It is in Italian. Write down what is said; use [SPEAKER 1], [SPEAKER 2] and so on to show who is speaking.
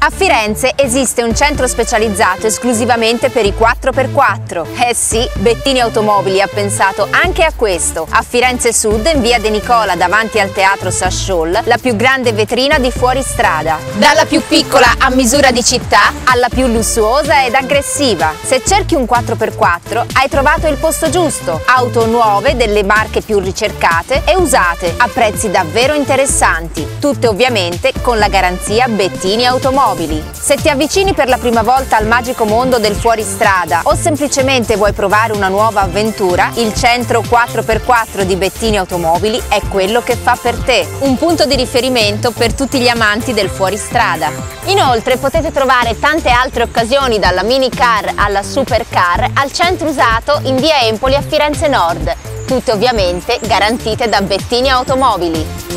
[SPEAKER 1] A Firenze esiste un centro specializzato esclusivamente per i 4x4. Eh sì, Bettini Automobili ha pensato anche a questo. A Firenze Sud, in via De Nicola, davanti al teatro Sasciol, la più grande vetrina di fuoristrada. Dalla più piccola a misura di città alla più lussuosa ed aggressiva. Se cerchi un 4x4 hai trovato il posto giusto. Auto nuove delle marche più ricercate e usate a prezzi davvero interessanti. Tutte ovviamente con la garanzia Bettini Automobili automobili. Se ti avvicini per la prima volta al magico mondo del fuoristrada o semplicemente vuoi provare una nuova avventura, il centro 4x4 di Bettini Automobili è quello che fa per te, un punto di riferimento per tutti gli amanti del fuoristrada. Inoltre potete trovare tante altre occasioni dalla minicar alla supercar al centro usato in via Empoli a Firenze Nord, tutte ovviamente garantite da Bettini Automobili.